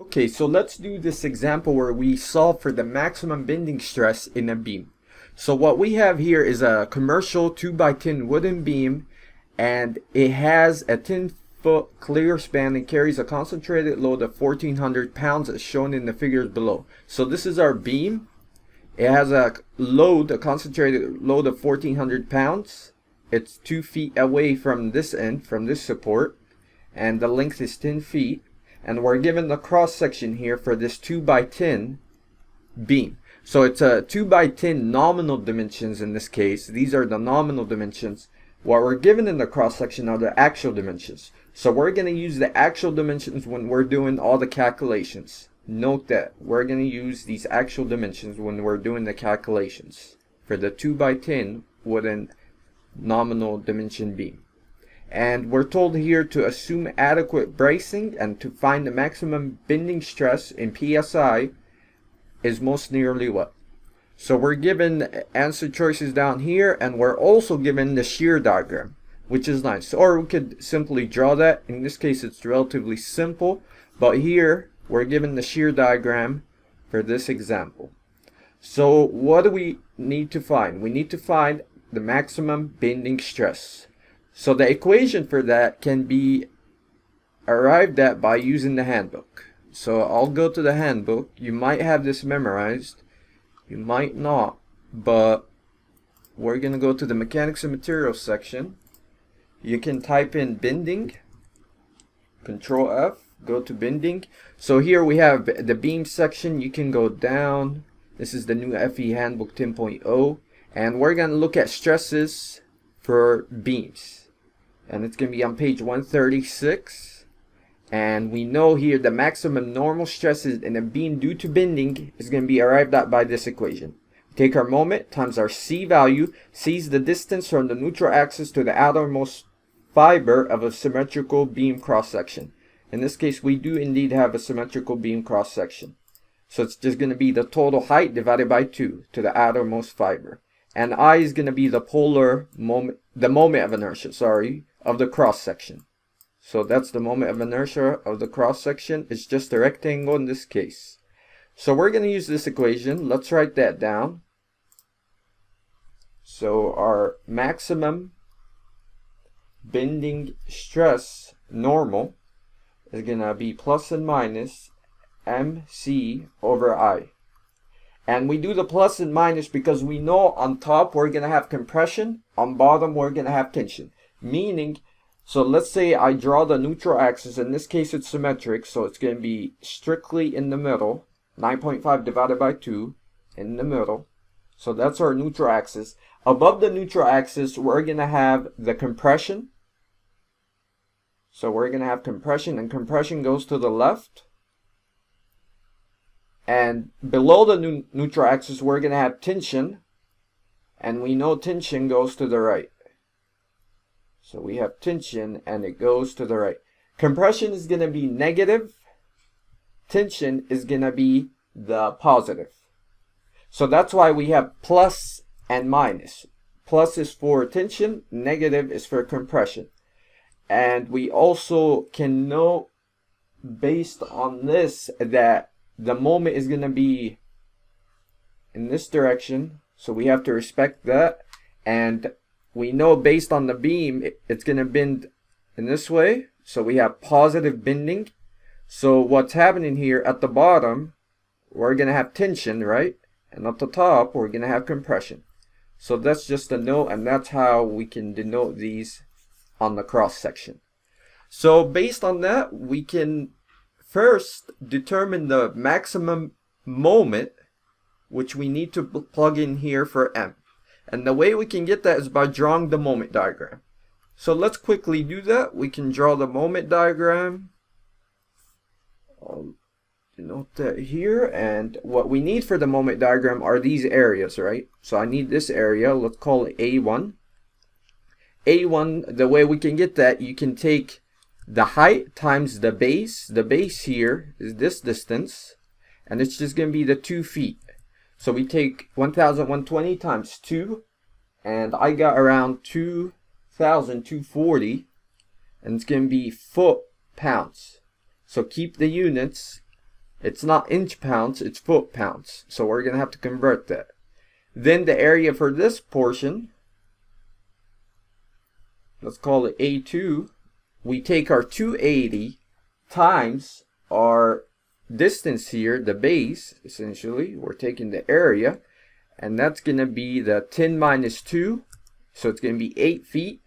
Okay, so let's do this example where we solve for the maximum bending stress in a beam. So what we have here is a commercial 2x10 wooden beam and it has a 10 foot clear span and carries a concentrated load of 1400 pounds as shown in the figures below. So this is our beam. It has a load, a concentrated load of 1400 pounds. It's 2 feet away from this end, from this support, and the length is 10 feet and we're given the cross section here for this 2 by 10 beam. So it's a 2 by 10 nominal dimensions in this case. These are the nominal dimensions. What we're given in the cross section are the actual dimensions. So we're going to use the actual dimensions when we're doing all the calculations. Note that we're going to use these actual dimensions when we're doing the calculations for the 2 by 10 wooden nominal dimension beam. And we're told here to assume adequate bracing and to find the maximum bending stress in PSI is most nearly what? So we're given answer choices down here and we're also given the shear diagram, which is nice. Or we could simply draw that. In this case, it's relatively simple, but here we're given the shear diagram for this example. So what do we need to find? We need to find the maximum bending stress. So the equation for that can be arrived at by using the handbook. So I'll go to the handbook. You might have this memorized. You might not. But we're going to go to the mechanics of materials section. You can type in bending. Control F. Go to bending. So here we have the beam section. You can go down. This is the new FE handbook 10.0. And we're going to look at stresses for beams and it's going to be on page 136 and we know here the maximum normal stresses in a beam due to bending is going to be arrived at by this equation. Take our moment times our C value, C is the distance from the neutral axis to the outermost fiber of a symmetrical beam cross section. In this case, we do indeed have a symmetrical beam cross section. So it's just going to be the total height divided by 2 to the outermost fiber. And I is going to be the polar moment, the moment of inertia, sorry, of the cross section. So that's the moment of inertia of the cross section. It's just a rectangle in this case. So we're going to use this equation. Let's write that down. So our maximum bending stress normal is going to be plus and minus mc over i. And we do the plus and minus because we know on top we're going to have compression, on bottom we're going to have tension. Meaning, so let's say I draw the neutral axis. In this case, it's symmetric, so it's going to be strictly in the middle. 9.5 divided by 2 in the middle. So that's our neutral axis. Above the neutral axis, we're going to have the compression. So we're going to have compression, and compression goes to the left. And below the neutral axis, we're going to have tension. And we know tension goes to the right. So we have tension and it goes to the right. Compression is going to be negative. Tension is going to be the positive. So that's why we have plus and minus. Plus is for tension, negative is for compression. And we also can know based on this that the moment is going to be in this direction. So we have to respect that. And we know based on the beam, it's going to bend in this way. So we have positive bending. So what's happening here at the bottom, we're going to have tension, right? And at the top, we're going to have compression. So that's just a note, and that's how we can denote these on the cross section. So based on that, we can first determine the maximum moment, which we need to plug in here for M. And the way we can get that is by drawing the moment diagram. So let's quickly do that. We can draw the moment diagram. I'll denote that here. And what we need for the moment diagram are these areas, right? So I need this area. Let's call it A1. A1, the way we can get that, you can take the height times the base. The base here is this distance. And it's just going to be the 2 feet. So we take 1,120 times 2, and I got around 2,240, and it's going to be foot pounds. So keep the units It's not inch pounds, it's foot pounds. So we're going to have to convert that. Then the area for this portion, let's call it A2. We take our 280 times our distance here, the base, essentially. We're taking the area. And that's going to be the 10 minus 2. So it's going to be 8 feet.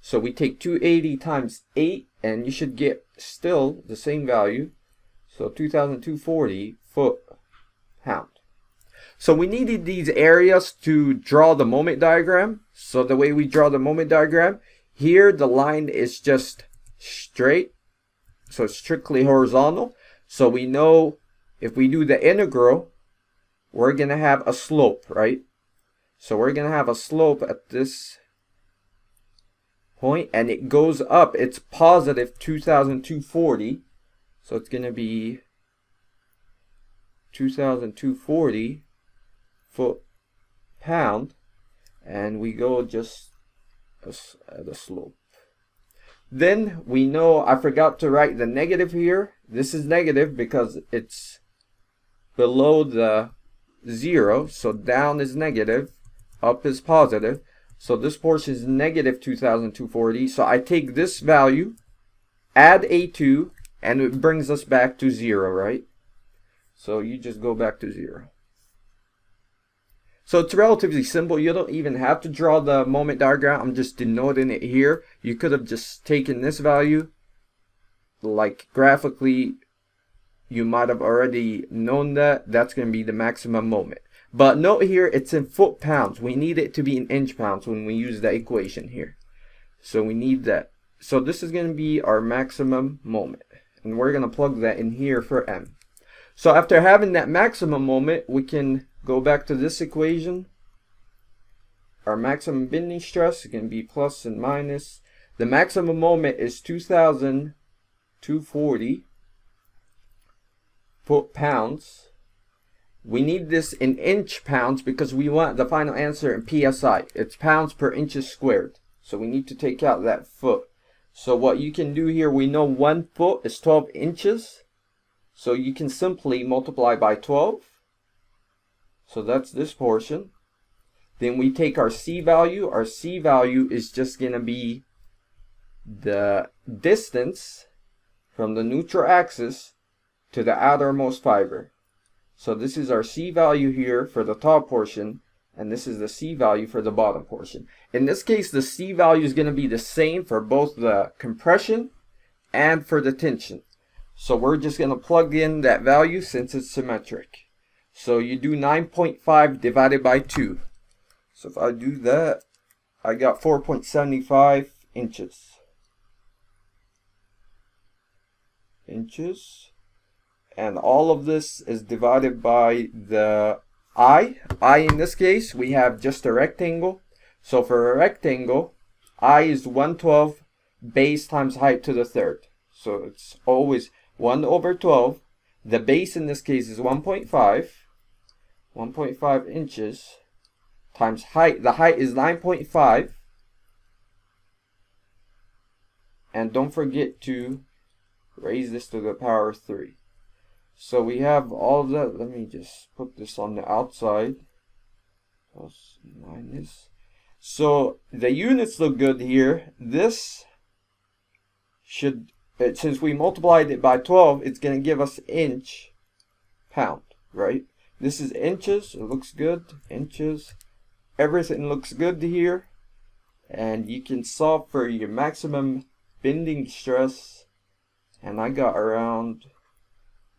So we take 280 times 8. And you should get still the same value. So 2,240 foot pound. So we needed these areas to draw the moment diagram. So the way we draw the moment diagram, here the line is just straight. So strictly horizontal. So we know if we do the integral, we're going to have a slope, right? So we're going to have a slope at this point, and it goes up. It's positive 2,240. So it's going to be 2,240 foot pound. And we go just at a slope. Then we know I forgot to write the negative here. This is negative because it's below the zero. So down is negative, up is positive. So this portion is negative 2,240. So I take this value, add A2, and it brings us back to zero, right? So you just go back to zero. So it's relatively simple. You don't even have to draw the moment diagram. I'm just denoting it here. You could have just taken this value, like graphically you might have already known that that's going to be the maximum moment. But note here it's in foot pounds. We need it to be in inch pounds when we use the equation here. So we need that. So this is going to be our maximum moment. And we're going to plug that in here for m. So after having that maximum moment we can go back to this equation. Our maximum bending stress is going to be plus and minus. The maximum moment is 2000 240 foot pounds. We need this in inch pounds because we want the final answer in PSI. It's pounds per inches squared. So we need to take out that foot. So what you can do here, we know one foot is 12 inches. So you can simply multiply by 12. So that's this portion. Then we take our C value. Our C value is just going to be the distance from the neutral axis to the outermost fiber. So this is our C value here for the top portion, and this is the C value for the bottom portion. In this case, the C value is going to be the same for both the compression and for the tension. So we're just going to plug in that value since it's symmetric. So you do 9.5 divided by 2. So if I do that, I got 4.75 inches. Inches. And all of this is divided by the I. I in this case, we have just a rectangle. So for a rectangle, I is 112 base times height to the third. So it's always 1 over 12. The base in this case is 1.5. 1.5 inches times height. The height is 9.5. And don't forget to raise this to the power of 3. So we have all of that. Let me just put this on the outside. Plus minus. So the units look good here. This should, since we multiplied it by 12, it's going to give us inch pound, right? This is inches. It looks good. Inches. Everything looks good here. And you can solve for your maximum bending stress. And I got around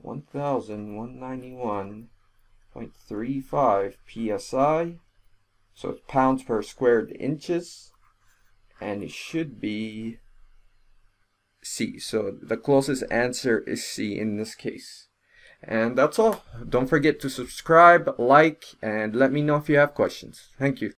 1,191.35 psi. So it's pounds per squared inches. And it should be C. So the closest answer is C in this case. And that's all. Don't forget to subscribe, like, and let me know if you have questions. Thank you.